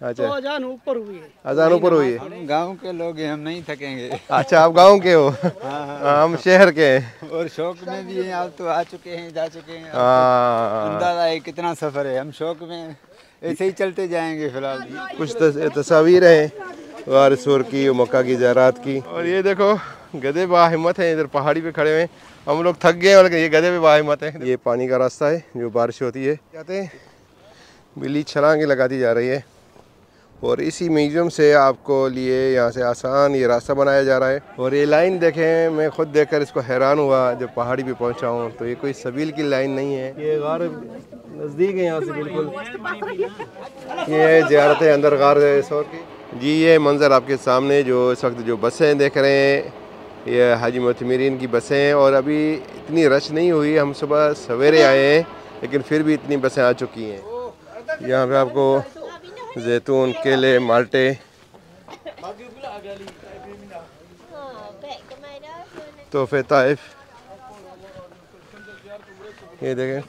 اچھا اذان اوپر ہوئی ہے۔ ہوئی ہے۔ گاؤں کے لوگ ہم نہیں تھکیں گے۔ اچھا آپ گاؤں کے ہو؟ ہاں، ہاں۔ ہاں، ہم شہر کے ہیں۔ اور شوق میں بھی ہیں آپ تو آ چکے ہیں جا چکے ہیں۔ اندازہ ہے کتنا سفر ہے۔ ہم شوق میں ایسے ہی چلتے جائیں گے فی الحال۔ کچھ تصاویر ہیں غار سور کی اور مکہ کی زیارات کی۔ اور یہ دیکھو گدے با ہمت ہیں ادھر پہاڑی پہ کھڑے ہوئے ہم لوگ تھک گئے ہیں لیکن یہ گدے پہ با ہمت ہیں۔ یہ پانی کا راستہ ہے جو بارش ہوتی ہے۔ جاتے ہیں۔ بلی چھلانگ لگا دی جا رہی ہے اور اسی میوزیم سے آپ کو لیے یہاں سے آسان یہ راستہ بنایا جا رہا ہے اور یہ لائن دیکھیں میں خود دیکھ کر اس کو حیران ہوا جب پہاڑی پہ پہنچا ہوں تو یہ کوئی سبیل کی لائن نہیں ہے۔ یہ غار نزدیک ہے یہاں سے بالکل۔ یہ زیارت ہے اندر غار ہے اس وقت جی یہ منظر آپ کے سامنے جو اس وقت جو بسیں دیکھ رہے ہیں یہ حاجی معتمرین کی بسیں ہیں اور ابھی اتنی رش نہیں ہوئی ہم صبح سویرے آئے ہیں لیکن پھر بھی اتنی بسیں آ چکی ہیں۔ یہاں پہ آپ کو زیتون، کیلے، مالٹے۔ تحفے طائف۔ یہ دیکھیں۔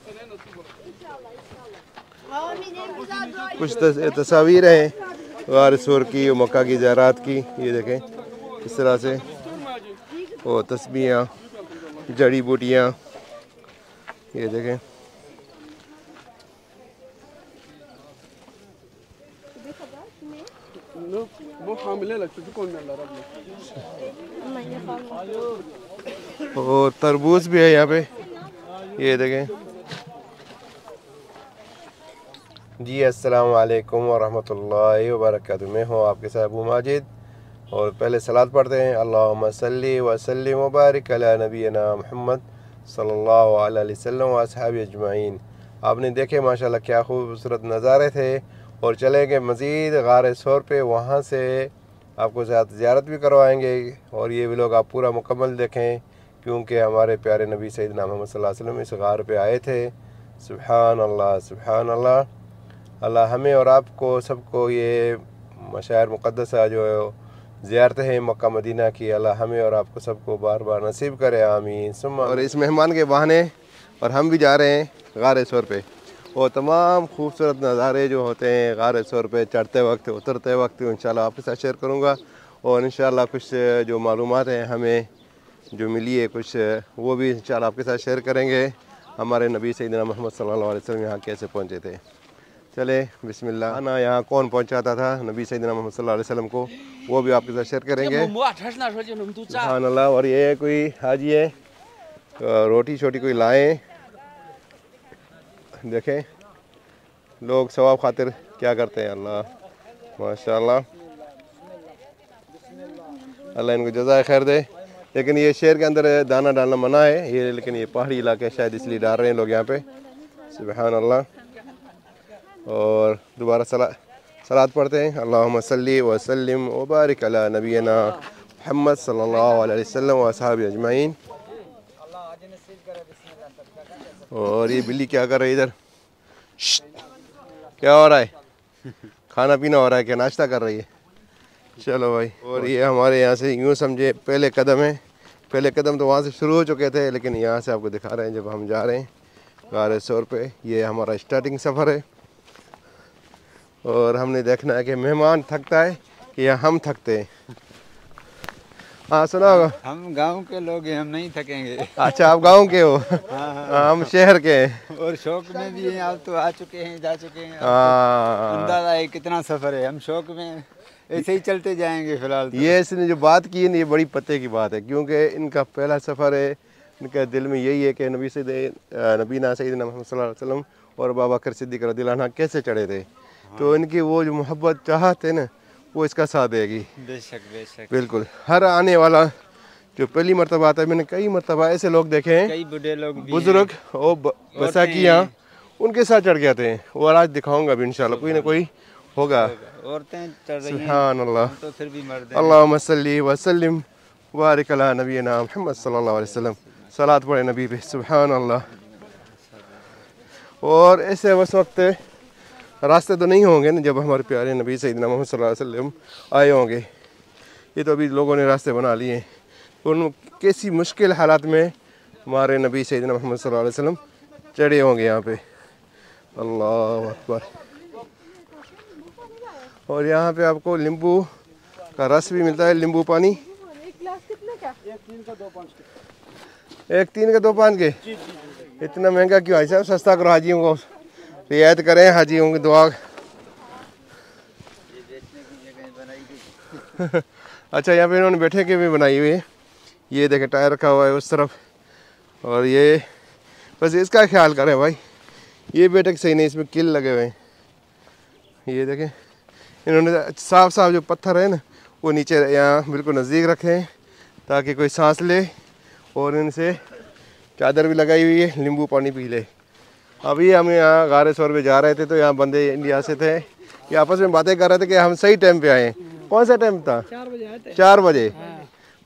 کچھ تصاویر ہیں۔ غار سور کی مکہ کی زیارات کی۔ یہ دیکھیں۔ اس طرح سے۔ اور تسبیاں جڑی بوٹیاں۔ یہ دیکھیں۔ اور تربوز بھی ہے یہاں پہ یہ دیکھیں جی السلام علیکم ورحمت اللہ وبرکاتہ میں ہوں آپ کے ساتھ ابو ماجد اور پہلے سلاد پڑھتے ہیں اللہم صلی وسلم وبارک علی نبینا محمد صلی اللہ علیہ وسلم و اصحاب اجمعین آپ نے دیکھے ماشاءاللہ کیا خوبصورت نظارے تھے. اور چلیں گے مزید غار سور پہ، وہاں سے آپ کو زیادہ زیارت بھی کروائیں گے۔ اور یہ لوگ آپ پورا مکمل دیکھیں، کیونکہ ہمارے پیارے نبی سیدنا محمد صلی اللہ علیہ وسلم اس غار پہ آئے تھے۔ سبحان اللہ سبحان اللہ۔ اللہ ہمیں اور آپ کو، سب کو یہ مشاعر مقدسہ جو زیارت ہے مکہ مدینہ کی، اللہ ہمیں اور آپ کو سب کو بار بار نصیب کرے، آمین۔ اور اس مہمان کے بہانے، اور ہم بھی جا رہے ہیں غار سور پہ۔ وہ تمام خوبصورت نظارے جو ہوتے ہیں غار سور پہ چڑھتے وقت اترتے وقت انشاءاللہ آپ کے ساتھ شیئر کروں گا۔ اور انشاءاللہ کچھ جو معلومات ہیں ہمیں جو ملی ہے کچھ وہ بھی انشاءاللہ آپ کے ساتھ شیئر کریں گے۔ ہمارے نبی سیدنا محمد صلی اللہ علیہ وسلم یہاں کیسے پہنچے تھے؟ چلے بسم اللہ۔ آنا یہاں کون پہنچاتا تھا؟ نبی سیدنا محمد صلی اللہ علیہ وسلم کو۔ وہ بھی آپ کے ساتھ شیئر کریں گے۔ سبحان اللہ اور یہ کوئی حاجی ہے؟ روٹی شوٹی کوئی لائیں؟ دیکھیں۔ لوگ ثواب خاطر کیا کرتے ہیں؟ اللہ۔ ماشاء اللہ اللہ ان کو جزائے خیر دے۔ لیکن یہ شہر کے اندر دانہ ڈالنا منع ہے۔ یہ لیکن یہ پہاڑی علاقے ہیں، شاید اس لیے ڈال رہے ہیں لوگ یہاں پہ۔ سبحان اللہ اور دوبارہ سلا سلاد پڑھتے ہیں۔ اللہم صلی وسلم وبارک علی نبینا محمد صلی اللہ علیہ وسلم و صحاب اجمعین۔ اور یہ بلی کیا کر رہی ادھر؟ کیا ہو رہا ہے؟ کھانا پینا ہو رہا ہے کیا؟ ناشتہ کر رہی ہے؟ چلو بھائی، اور یہ ہمارے یہاں سے یوں سمجھے، پہلے قدم ہیں۔ پہلے قدم تو وہاں سے شروع ہو چکے تھے، لیکن یہاں سے آپ کو دکھا رہے ہیں جب ہم جا رہے ہیں۔ گارہ سور پہ، یہ ہمارا اسٹارٹنگ سفر ہے۔ اور ہم نے دیکھنا ہے کہ مہمان تھکتا ہے کہ یا ہم تھکتے ہیں۔ ہاں سنا ہوگا ہم گاؤں کے لوگ ہیں ہم نہیں تھکیں گے۔ اچھا آپ گاؤں کے ہو؟ ہاں، ہاں، ہاں، ہم شہر کے۔ اور شوق میں بھی ہیں آپ تو آ چکے ہیں جا چکے ہیں۔ اندازہ ہے کتنا سفر ہے۔ ہم شوق میں ایسے ہی چلتے جائیں گے فی الحال یہ اس نے جو بات کی ہے نا یہ بڑی پتے کی بات ہے کیونکہ ان کا پہلا سفر ہے ان کا دل میں یہی ہے کہ نبی سید نبینا سعید محمد صلی اللہ علیہ وسلم اور بابا کر صدیق رضی اللہ عنہ کیسے چڑھے تھے۔ تو ان کی وہ جو محبت چاہت ہے نا وہ اس کا ساتھ دے گی۔ بے شک بے شک۔ بالکل۔ ہر آنے والا جو پہلی مرتبہ آتا ہے میں نے کئی مرتبہ ایسے لوگ دیکھے ہیں کئی بڑے لوگ بزرگ اور بساکیاں ان کے ساتھ چڑھ جاتے تھے اور آج دکھاؤں گا بھی انشاءاللہ کوئی نہ کوئی ہوگا۔ عورتیں چڑھ رہی سبحان اللہ۔ تو پھر بھی مرد ہیں۔ اللہم صلی و وسلم بارک نبی نام محمد صلی اللہ علیہ وسلم۔ صلات پڑھے نبی پہ سبحان اللہ۔ اور ایسے اس وقت راستے تو نہیں ہوں گے نا جب ہمارے پیارے نبی سیدنا محمد صلی اللہ علیہ وسلم آئے ہوں گے۔ یہ تو ابھی لوگوں نے راستے بنا لیے ہیں۔ ان کیسی مشکل حالات میں ہمارے نبی سیدنا محمد صلی اللہ علیہ وسلم چڑھے ہوں گے یہاں پہ۔ اللہ اکبر۔ اور یہاں پہ آپ کو لیمبو کا رس بھی ملتا ہے، لیمبو پانی۔ ایک تین کا دو پانچ کے۔ اتنا مہنگا کیوں؟ آئی صاحب سستا کرو حاجیوں کو۔ رعایت کریں حاجیوں کی دعا۔ اچھا یہاں پہ انہوں نے بیٹھے کے بھی بنائی ہوئی۔ ہے یہ دیکھیں، ٹائر رکھا ہوا ہے اس طرف۔ اور یہ بس اس کا خیال کریں بھائی۔ یہ بیٹھک صحیح نہیں، اس میں کل لگے ہوئے ہیں۔ یہ دیکھیں، انہوں نے صاف صاف جو پتھر ہے نا، وہ نیچے یہاں بالکل نزدیک رکھے ہیں تاکہ کوئی سانس لے۔ اور ان سے چادر بھی لگائی ہوئی ہے، لیمبو پانی پی لے۔ ابھی ہم یہاں غار سور پہ جا رہے تھے تو یہاں بندے انڈیا سے تھے۔ یہ آپس میں باتیں کر رہے تھے کہ ہم صحیح ٹائم پہ آئے ہیں۔ کون سا ٹائم تھا؟ چار بجے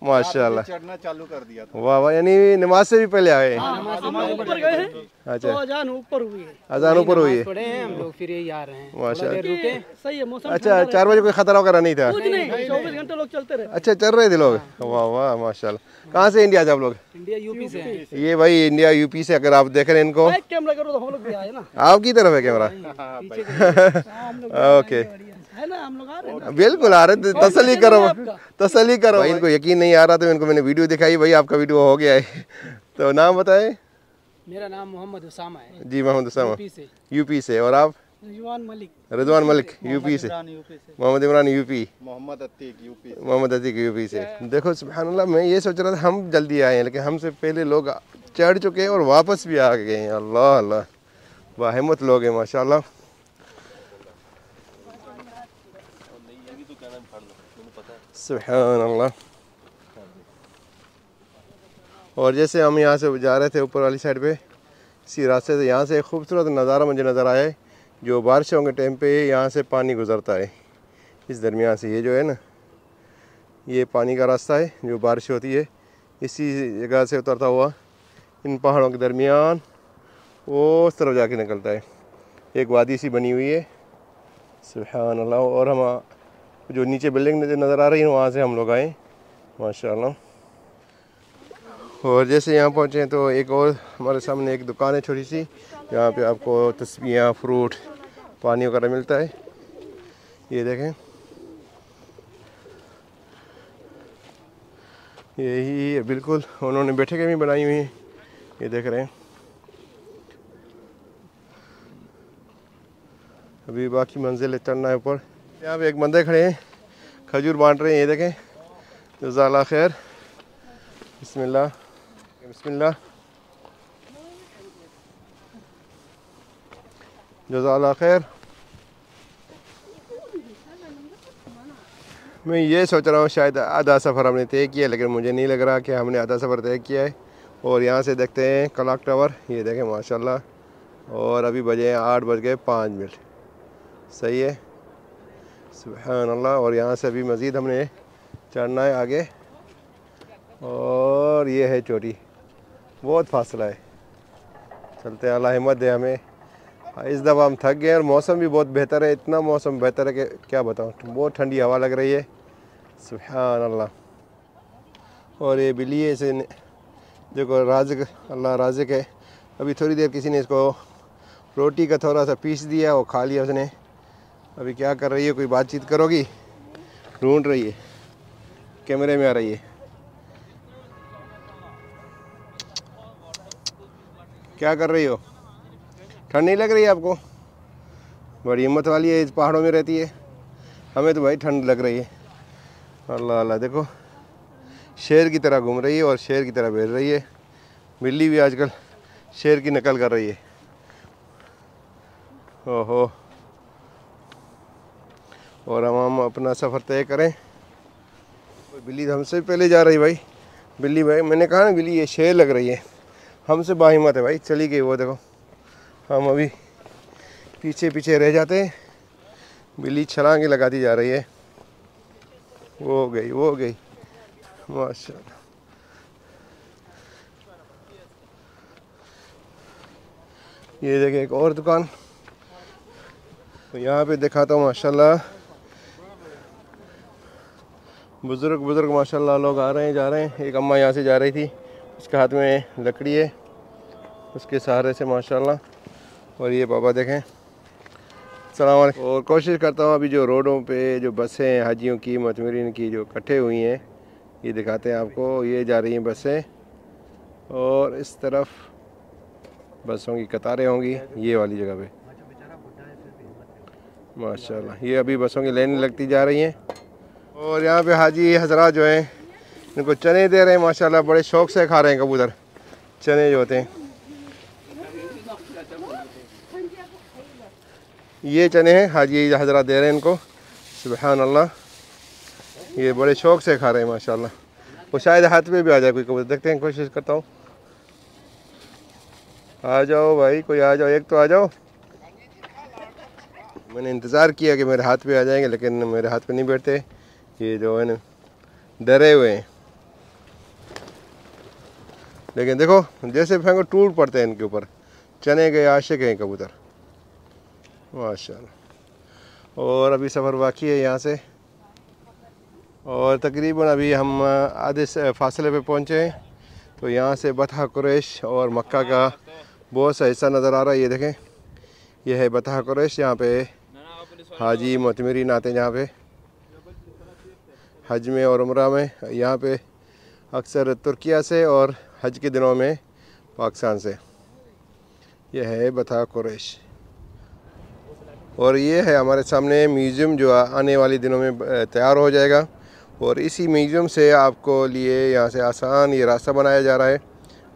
ماشاء اللہ چڑھنا چالو کر دیا واہ واہ یعنی نماز سے بھی پہلے آئے۔ گئے ہیں۔ اچھا۔ اذان اوپر ہوئی ہے۔ اذان اوپر ہوئی ہے۔ پڑے ہیں ہم لوگ پھر یہی آ رہے ہیں ماشاء اللہ صحیح ہے موسم اچھا چار بجے کوئی خطرہ وغیرہ نہیں تھا؟ چوبیس گھنٹے لوگ چلتے رہے۔ اچھا چل رہے تھے لوگ؟ واہ واہ ماشاء اللہ کہاں سے انڈیا سے آپ لوگ؟ انڈیا یو پی سے ہیں۔ یہ بھائی انڈیا یو پی سے اگر آپ دیکھ رہے ہیں ان کو۔ ایک کیمرہ کرو تو ہم لوگ بھی آئے نا۔ آپ کی طرف ہے کیمرہ؟ اوکے۔ بالکل آ رہے تھے تسلی کرو تسلی کرو۔ بھائی ان کو یقین نہیں آ رہا تو ان کو میں نے ویڈیو دکھائی بھائی آپ کا ویڈیو ہو گیا ہے۔ تو نام بتائیں۔ میرا نام محمد اسامہ ہے۔ جی محمد اسامہ۔ یو پی سے۔ اور آپ؟ رضوان ملک۔ رضوان ملک یو پی سے۔ Muhammad Imran U P. Muhammad Atiq U P Muhammad Atiq U P سے۔ دیکھو سبحان اللہ میں یہ سوچ رہا تھا ہم جلدی آئے ہیں لیکن ہم سے پہلے لوگ چڑھ چکے ہیں اور واپس بھی آ گئے ہیں۔ اللہ اللہ۔ باہمت لوگ ہیں ماشاء اللہ سبحان اللہ۔ اور جیسے ہم یہاں سے جا رہے تھے اوپر والی سائڈ پہ، اسی راستے سے یہاں سے ایک خوبصورت نظارہ مجھے نظر آیا ہے، جو بارشوں کے ٹائم پہ یہاں سے پانی گزرتا ہے۔ اس درمیان سے یہ جو ہے نا، یہ پانی کا راستہ ہے جو بارش ہوتی ہے۔ اسی جگہ سے اترتا ہوا ان پہاڑوں کے درمیان وہ اس طرف جا کے نکلتا ہے۔ ایک وادی سی بنی ہوئی ہے۔ سبحان اللہ۔ اور ہم جو نیچے بلڈنگ نظر آ رہی ہیں، وہاں سے ہم لوگ آئے ماشاء اللہ اور جیسے یہاں پہنچے ہیں تو ایک اور ہمارے سامنے ایک دکان ہے چھوٹی سی۔ جہاں پہ آپ کو تسبیاں فروٹ، پانی وغیرہ ملتا ہے۔ یہ دیکھیں۔ یہی ہے بالکل انہوں نے بیٹھے کے بھی بنائی ہوئی ہیں۔ یہ دیکھ رہے ہیں۔ ابھی باقی منزل چڑھنا ہے اوپر۔ یہاں پہ ایک بندے کھڑے ہیں، کھجور بانٹ رہے ہیں، یہ دیکھیں۔ جزا اللہ خیر۔ بسم اللہ۔ بسم اللہ۔ جزا اللہ خیر۔ میں یہ سوچ رہا ہوں، شاید آدھا سفر ہم نے طے کیا، لیکن مجھے نہیں لگ رہا کہ ہم نے آدھا سفر طے کیا ہے۔ اور یہاں سے دیکھتے ہیں، کلاک ٹاور، یہ دیکھیں، ماشاءاللہ۔ اور ابھی بجے ہیں آٹھ بج گئے پانچ منٹ۔ صحیح ہے؟ سبحان اللہ اور یہاں سے ابھی مزید ہم نے چڑھنا ہے آگے۔ اور یہ ہے چوٹی۔ بہت فاصلہ ہے۔ چلتے ہیں، اللہ ہمت دے ہمیں۔ ہاں، اس دفعہ ہم تھک گئے اور موسم بھی بہت بہتر ہے۔ اتنا موسم بہتر ہے کہ کیا بتاؤں؟ بہت ٹھنڈی ہوا لگ رہی ہے۔ سبحان اللہ اور یہ بلی ہے، اسے دیکھو، رازق، اللہ رازق ہے۔ ابھی تھوڑی دیر کسی نے اس کو روٹی کا تھوڑا سا پیس دیا، وہ کھا لیا اس نے۔ ابھی کیا کر رہی ہے؟ کوئی بات چیت کرو گی؟ ڈھونڈ رہی ہے۔ کیمرے میں آ رہی ہے۔ کیا کر رہی ہو؟ ٹھنڈ نہیں لگ رہی ہے آپ کو؟ بڑی ہمت والی ہے، اس پہاڑوں میں رہتی ہے۔ ہمیں تو بھائی ٹھنڈ لگ رہی ہے۔ اللہ اللہ، دیکھو۔ شیر کی طرح گھوم رہی ہے اور شیر کی طرح بیٹھ رہی ہے۔ بلی بھی آج کل شیر کی نقل کر رہی ہے۔ او ہو۔ اور ہم ہم اپنا سفر طے کریں۔ بلی ہم سے پہلے جا رہی بھائی۔ بلی بھائی، میں نے کہا نا بلی، یہ شیر لگ رہی ہے۔ ہم سے باہمت ہے بھائی، چلی گئی وہ دیکھو۔ ہم ابھی پیچھے پیچھے رہ جاتے ہیں۔ بلی چھلانگیں لگاتی جا رہی ہے۔ وہ گئی وہ گئی۔ ماشاء اللہ۔ یہ دیکھیں ایک اور دکان۔ تو یہاں پہ دکھاتا ہوں ماشاء اللہ۔ بزرگ بزرگ ماشاءاللہ لوگ آ رہے ہیں، جا رہے ہیں۔ ایک اماں یہاں سے جا رہی تھی۔ اس کے ہاتھ میں لکڑی ہے۔ اس کے سہارے سے ماشاءاللہ۔ اور یہ بابا دیکھیں۔ السلام علیکم۔ اور کوشش کرتا ہوں ابھی جو روڈوں پہ جو بسیں حاجیوں کی مطمئرین کی جو کٹھے ہوئی ہیں، یہ دکھاتے ہیں آپ کو۔ یہ جا رہی ہیں بسیں۔ اور اس طرف بسوں کی قطاریں ہوں گی۔ یہ والی جگہ پہ۔ ماشاءاللہ۔ یہ ابھی بسوں کی لائنیں لگتی جا رہی ہیں۔ اور یہاں پہ حاجی حضرات جو ہیں، ان کو چنے دے رہے ہیں، ماشاءاللہ بڑے شوق سے کھا رہے ہیں کبوتر۔ چنے جو ہوتے ہیں۔ یہ چنے ہیں، حاجی حضرات دے رہے ہیں ان کو۔ سبحان اللہ یہ بڑے شوق سے کھا رہے ہیں، ماشاءاللہ۔ وہ شاید ہاتھ پہ بھی آ جائے کوئی کبوتر۔ دیکھتے ہیں، کوشش کرتا ہوں۔ آ جاؤ بھائی، کوئی آ جاؤ، ایک تو آ جاؤ۔ میں نے انتظار کیا کہ میرے ہاتھ پہ آ جائیں گے، لیکن میرے ہاتھ پہ نہیں بیٹھتے۔ کہ جو ہے نا، ڈرے ہوئے ہیں۔ لیکن دیکھو، جیسے پھینکو، ٹوٹ پڑتے ہیں ان کے اوپر۔ چنے گئے، عاشق ہیں کبوتر۔ ماشاء اللہ اور ابھی سفر باقی ہے یہاں سے۔ اور تقریباً ابھی ہم آدھے فاصلے پہ پہنچے ہیں۔ تو یہاں سے بتہ قریش اور مکہ کا بہت سا حصہ نظر آ رہا ہے، یہ دیکھیں۔ یہ ہے بتہ قریش، یہاں پہ حاجی معتمرین آتے ہیں جہاں پہ۔ حج میں اور عمرہ میں، یہاں پہ اکثر ترکیہ سے اور حج کے دنوں میں پاکستان سے۔ یہ ہے بتا قریش۔ اور یہ ہے ہمارے سامنے میوزیم جو آنے والے دنوں میں تیار ہو جائے گا۔ اور اسی میوزیم سے آپ کو لیے یہاں سے آسان یہ راستہ بنایا جا رہا ہے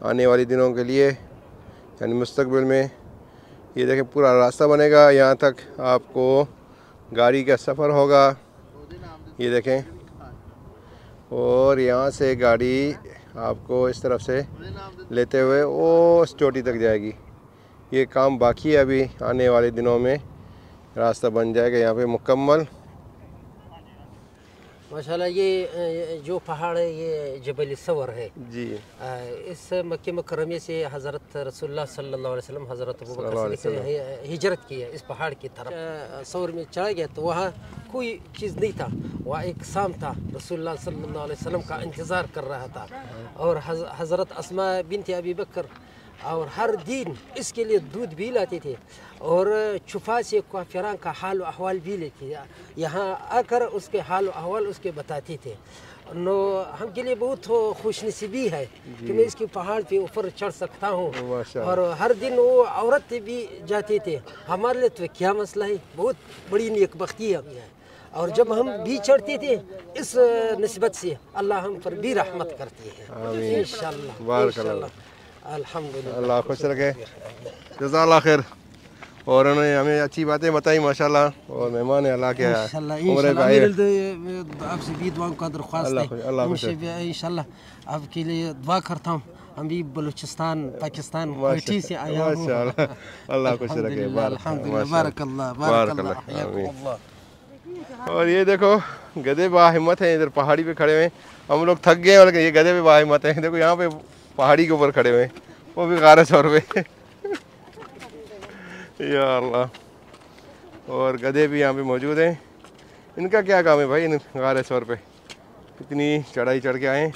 آنے والے دنوں کے لیے۔ یعنی مستقبل میں یہ دیکھیں پورا راستہ بنے گا۔ یہاں تک آپ کو گاڑی کا سفر ہوگا۔ یہ دیکھیں۔ اور یہاں سے گاڑی آپ کو اس طرف سے لیتے ہوئے اس چوٹی تک جائے گی۔ یہ کام باقی ہے ابھی آنے والے دنوں میں۔ راستہ بن جائے گا۔ یہاں پہ مکمل ماشاءاللہ یہ جو پہاڑ ہے یہ جبل صور ہے۔ جی۔ اس مکہ مکرمی سے حضرت رسول اللہ صلی اللہ علیہ وسلم حضرت ہجرت کی ہے اس پہاڑ کی طرف۔ سور میں چڑھا گیا تو وہاں کوئی چیز نہیں تھا۔ وہاں ایک سام تھا۔ رسول اللہ صلی اللہ علیہ وسلم کا انتظار کر رہا تھا۔ اور حضرت اسما بنت ابی بکر اور ہر دن اس کے لیے دودھ بھی لاتے تھے اور چھپا سے کافران کا حال و احوال بھی لیتے یہاں آ کر اس کے حال و احوال اس کے بتاتے تھے۔ نو ہم کے لیے بہت خوش نصیبی ہے کہ میں اس کی پہاڑ پہ اوپر چڑھ سکتا ہوں۔ اور ہر دن وہ عورت بھی جاتے تھے۔ ہمارے لیے تو کیا مسئلہ ہے؟ بہت بڑی نیک بختی ہے۔ اور جب ہم بھی چڑھتے تھے اس نسبت سے اللہ ہم پر بھی رحمت کرتے ہیں۔ انشاءاللہ۔ انشاءاللہ۔ الحمد اللہ خوش رکھے. جزا اللہ خیر. اور انہوں نے ہمیں اچھی باتیں بتائی ماشاءاللہ. اور مہمان ہے اللہ کے عمر بھائی آپ سے بھی دعا کا درخواست ہے. اللہ خوش انشاءاللہ آپ کے لیے دعا کرتا ہوں. ہم بھی بلوچستان پاکستان کوئٹی سے آیا ہوں. اللہ خوش رکھے الحمدللہ بارک اللہ بارک اللہ. اور یہ دیکھو گدے باہمت ہیں ادھر پہاڑی پہ کھڑے ہوئے ہیں. ہم لوگ تھک گئے ہیں اور یہ گدے پہ با ہیں. دیکھو یہاں پہ پہاڑی کے اوپر کھڑے ہوئے وہ بھی گیارہ سو روپے یا اللہ۔ اور گدھے بھی یہاں پہ موجود ہیں۔ ان کا کیا کام ہے بھائی ان گیارہ سو پہ؟ کتنی چڑھائی چڑھ کے آئے ہیں۔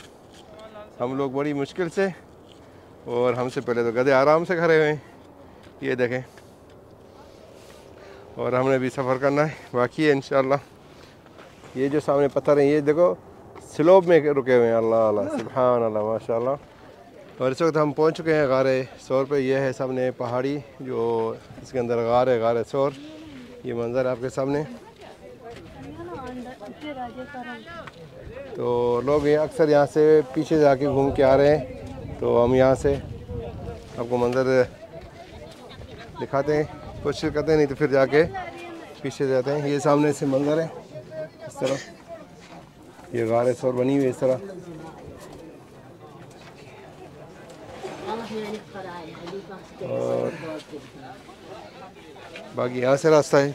ہم لوگ بڑی مشکل سے۔ اور ہم سے پہلے تو گدھے آرام سے کھڑے ہوئے ہیں۔ یہ دیکھیں۔ اور ہم نے بھی سفر کرنا ہے۔ باقی ہے انشاءاللہ۔ یہ جو سامنے پتھر ہیں، یہ دیکھو، سلوب میں رکے ہوئے ہیں۔ اللہ اللہ۔ سبحان اللہ ماشاء اللہ اور اس وقت ہم پہنچ چکے ہیں غار سور پہ۔ یہ ہے سامنے پہاڑی جو اس کے اندر غار ہے، غار سور۔ یہ منظر آپ کے سامنے۔ تو لوگ یہ اکثر یہاں سے پیچھے جا کے گھوم کے آ رہے ہیں۔ تو ہم یہاں سے آپ کو منظر دکھاتے ہیں، کوشش کرتے ہیں، نہیں تو پھر جا کے پیچھے جاتے ہیں۔ یہ سامنے سے منظر ہے، اس طرح۔ یہ غار سور بنی ہوئی اس طرح۔ اور باقی یہاں سے راستہ ہے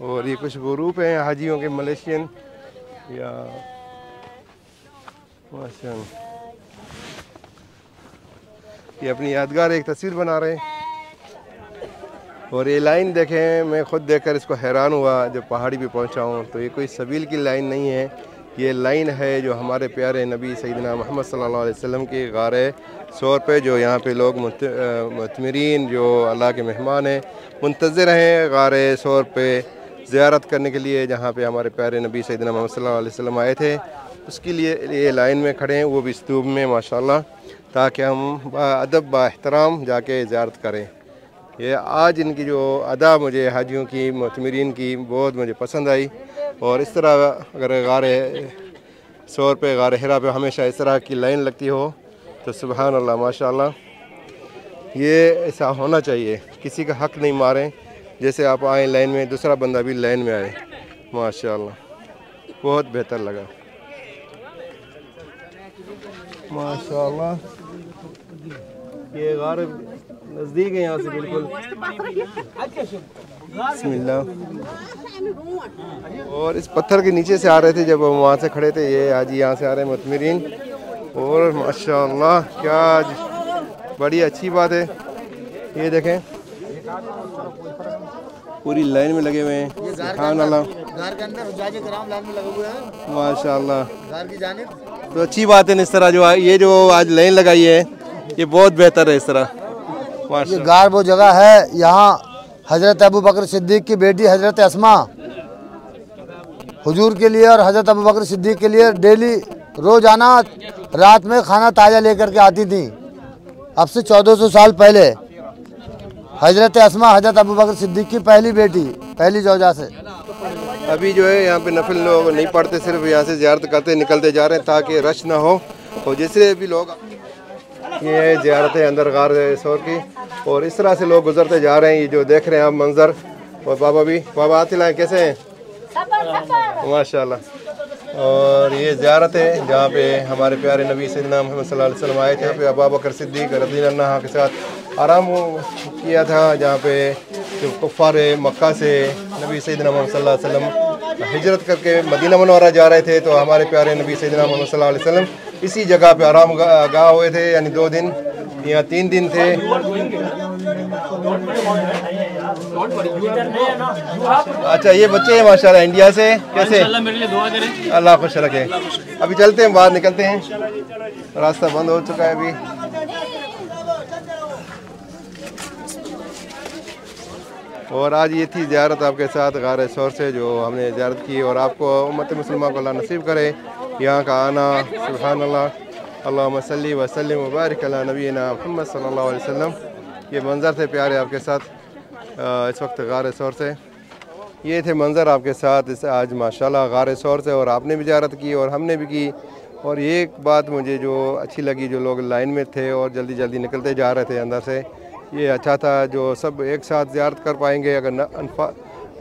اور یہ کچھ گروپ ہیں حاجیوں کے ملیشین یا یہ اپنی یادگار ایک تصویر بنا رہے ہیں اور یہ لائن دیکھیں میں خود دیکھ کر اس کو حیران ہوا جب پہاڑی پہ پہنچا ہوں تو یہ کوئی سبیل کی لائن نہیں ہے یہ لائن ہے جو ہمارے پیارے نبی سیدنا محمد صلی اللہ علیہ وسلم کی غار سور پہ، جو یہاں پہ لوگ متمرین، جو اللہ کے مہمان ہیں، منتظر ہیں غار سور پہ زیارت کرنے کے لیے، جہاں پہ ہمارے پیارے نبی سیدنا محمد صلی اللہ علیہ وسلم آئے تھے۔ اس کے لیے یہ لائن میں کھڑے ہیں، وہ بھی استوب میں، ماشاءاللہ، تاکہ ہم با، ادب، با احترام جا کے زیارت کریں۔ یہ آج ان کی جو ادا مجھے حاجیوں کی معتمرین کی بہت مجھے پسند آئی اور اس طرح اگر غار سور پہ، غار ہرا پہ ہمیشہ اس طرح کی لائن لگتی ہو تو سبحان اللہ ماشاء اللہ یہ ایسا ہونا چاہیے۔ کسی کا حق نہیں ماریں، جیسے آپ آئیں لائن میں، دوسرا بندہ بھی لائن میں آئے۔ ماشاء اللہ بہت بہتر لگا۔ ماشاء اللہ یہ غار نزدیک ہے یہاں سے بالکل۔ بسم اللہ۔ اور اس پتھر کے نیچے سے آ رہے تھے جب ہم وہاں سے کھڑے تھے یہ آج یہاں سے آ رہے ہیں متمرین اور ماشاء اللہ کیا بڑی اچھی بات ہے۔ یہ دیکھیں۔ پوری لائن میں لگے ہوئے ہیں۔ سبحان اللہ۔ ماشاء اللہ گھر کی جانب۔ تو اچھی بات ہے اس طرح جو یہ جو آج لائن لگائی ہے یہ بہت بہتر ہے اس طرح۔ یہ گار وہ جگہ ہے یہاں حضرت ابو بکر صدیق کی بیٹی حضرت اسما حضور کے لیے اور حضرت ابو بکر صدیق کے لیے ڈیلی روزانہ رات میں کھانا تازہ لے کر کے آتی تھی اب سے چودہ سو سال پہلے حضرت اسما حضرت ابو بکر صدیق کی پہلی بیٹی پہلی زوجہ سے۔ ابھی جو ہے یہاں پہ نفل لوگ نہیں پڑھتے صرف یہاں سے زیارت کرتے نکلتے جا رہے ہیں تاکہ رش نہ ہو۔ اور جیسے بھی لوگ یہ زیارت ہے اندر غار سور کی۔ اور اس طرح سے لوگ گزرتے جا رہے ہیں، یہ جو دیکھ رہے ہیں آپ منظر۔ اور بابا بھی، بابا آتے لائیں کیسے ہیں؟ ماشاء اللہ اور یہ زیارت ہے جہاں پہ ہمارے پیارے نبی سیدنا محمد صلی اللہ علیہ وسلم آئے تھے، یہاں پہ ابا بکر صدیق رضی اللہ کے ساتھ آرام کیا تھا، جہاں پہ جو کفار مکہ سے نبی سیدنا محمد صلی اللہ علیہ وسلم ہجرت کر کے مدینہ منورہ جا رہے تھے۔ تو ہمارے پیارے نبی سیدنا محمد صلی اللہ علیہ وسلم اسی جگہ پہ آرام گاہ ہوئے تھے یعنی دو دن یا تین دن تھے۔ اچھا یہ بچے ہیں ماشاءاللہ انڈیا سے۔ کیسے؟ اللہ خوش رکھے۔ ابھی چلتے ہیں باہر نکلتے ہیں۔ راستہ بند ہو چکا ہے ابھی۔ اور آج یہ تھی زیارت آپ کے ساتھ غار سور سے جو ہم نے زیارت کی۔ اور آپ کو امت مسلمہ کو اللہ نصیب کرے۔ یہاں کا آنا سبحان اللہ اللہم صلی وسلم وبارک علی نبینا محمد صلی اللہ علیہ وسلم. یہ منظر تھے پیارے آپ کے ساتھ اس وقت غار سور سے۔ یہ تھے منظر آپ کے ساتھ، اس آج ماشاءاللہ غار سور سے، اور آپ نے بھی زیارت کی اور ہم نے بھی کی۔ اور یہ ایک بات مجھے جو اچھی لگی، جو لوگ لائن میں تھے اور جلدی جلدی نکلتے جا رہے تھے اندر سے، یہ اچھا تھا جو سب ایک ساتھ زیارت کر پائیں گے۔ اگر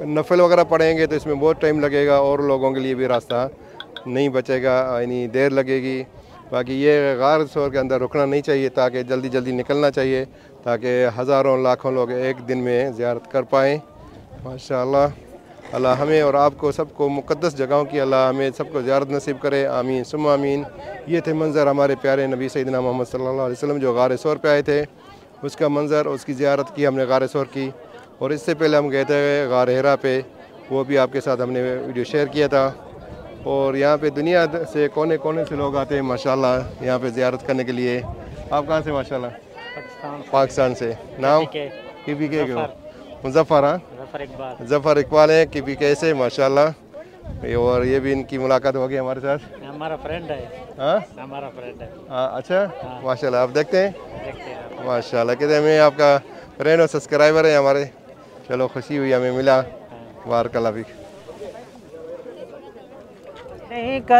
نفل وغیرہ پڑھیں گے تو اس میں بہت ٹائم لگے گا اور لوگوں کے لیے بھی راستہ۔ نہیں بچے گا یعنی دیر لگے گی۔ باقی یہ غار سور کے اندر رکنا نہیں چاہیے، تاکہ جلدی جلدی نکلنا چاہیے، تاکہ ہزاروں لاکھوں لوگ ایک دن میں زیارت کر پائیں۔ ماشاء اللہ اللہ ہمیں اور آپ کو سب کو مقدس جگہوں کی اللہ ہمیں سب کو زیارت نصیب کرے۔ آمین سم آمین۔ یہ تھے منظر ہمارے پیارے نبی سیدنا محمد صلی اللہ علیہ وسلم جو غار سور پہ آئے تھے۔ اس کا منظر، اس کی زیارت کی ہم نے غار سور کی۔ اور اس سے پہلے ہم گئے تھے غار ہیرا پہ، وہ بھی آپ کے ساتھ ہم نے ویڈیو شیئر کیا تھا۔ اور یہاں پہ دنیا سے کونے کونے سے لوگ آتے ہیں ماشاءاللہ یہاں پہ زیارت کرنے کے لیے۔ آپ کہاں سے ماشاءاللہ؟ پاکستان سے۔ نام کی پی کے۔ مظفر ہاں؟ ظفر اقبال۔ ہیں کی پی کے سے ماشاءاللہ۔ اور یہ بھی ان کی ملاقات ہوگی ہمارے ساتھ۔ ہمارا فرینڈ ہے۔ ہاں؟ ہمارا فرینڈ ہے۔ ہاں اچھا۔ ماشاءاللہ آپ دیکھتے ہیں؟ ماشاء اللہ کہتے ہیں میں آپ کا فرینڈ اور سبسکرائبر ہے ہمارے۔ چلو خوشی ہوئی ہمیں ملا۔ بارک اللہ بھی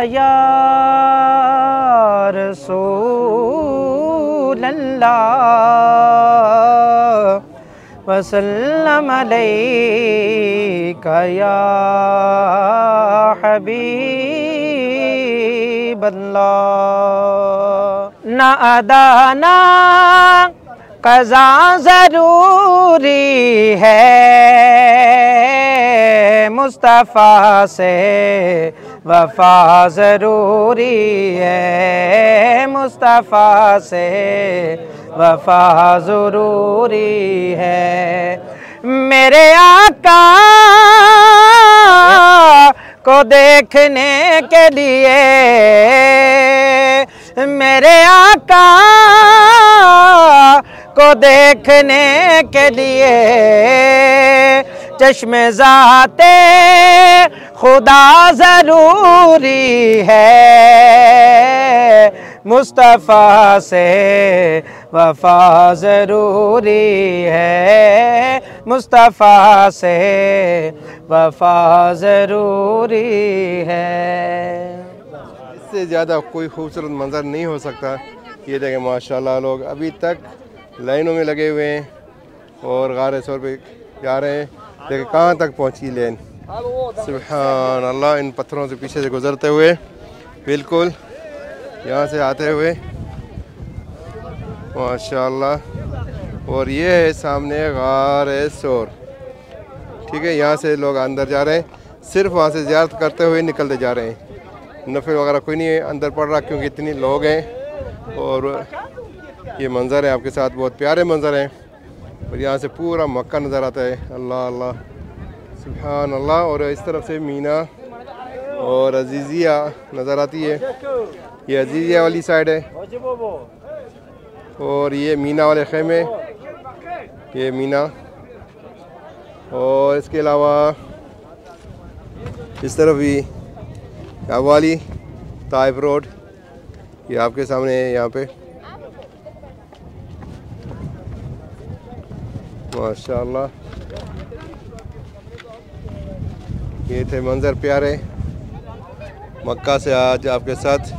یا رسول اللہ وسلم علیک یا حبیب اللہ نہ ادا نہ قضا ضروری ہے مصطفیٰ سے وفا ضروری ہے مصطفیٰ سے۔ وفا ضروری ہے۔ میرے آقا کو دیکھنے کے لیے۔ میرے آقا کو دیکھنے کے لیے۔ چشم ذاتے خدا ضروری ہے۔ مصطفیٰ سے وفا ضروری ہے۔ مصطفیٰ سے وفا ضروری ہے۔ اس سے زیادہ کوئی خوبصورت منظر نہیں ہو سکتا۔ یہ دیکھیں ماشاءاللہ لوگ ابھی تک لائنوں میں لگے ہوئے ہیں اور غارے سور پہ جا رہے ہیں۔ دیکھیں کہاں تک پہنچی لین سبحان اللہ، ان پتھروں سے پیچھے سے گزرتے ہوئے، بالکل یہاں سے آتے ہوئے۔ ماشاءاللہ۔ اور یہ ہے سامنے غار سور۔ ٹھیک ہے، یہاں سے لوگ اندر جا رہے ہیں۔ صرف وہاں سے زیارت کرتے ہوئے نکلتے جا رہے ہیں۔ نفل وغیرہ کوئی نہیں ہے، اندر پڑ رہا، کیونکہ اتنے لوگ ہیں۔ اور یہ منظر ہے، آپ کے ساتھ بہت پیارے منظر ہیں۔ اور یہاں سے پورا مکہ نظر آتا ہے۔ اللہ اللہ۔ سبحان اللہ اور اس طرف سے مینا اور عزیزیہ نظر آتی ہے۔ یہ عزیزیہ والی سائیڈ ہے۔ اور یہ مینا والے خیمے۔ یہ مینا۔ اور اس کے علاوہ اس طرف بھی والی طائف روڈ۔ یہ آپ کے سامنے ہے یہاں پہ۔ ماشاء اللہ یہ تھے منظر پیارے۔ مکہ سے آج آپ کے ساتھ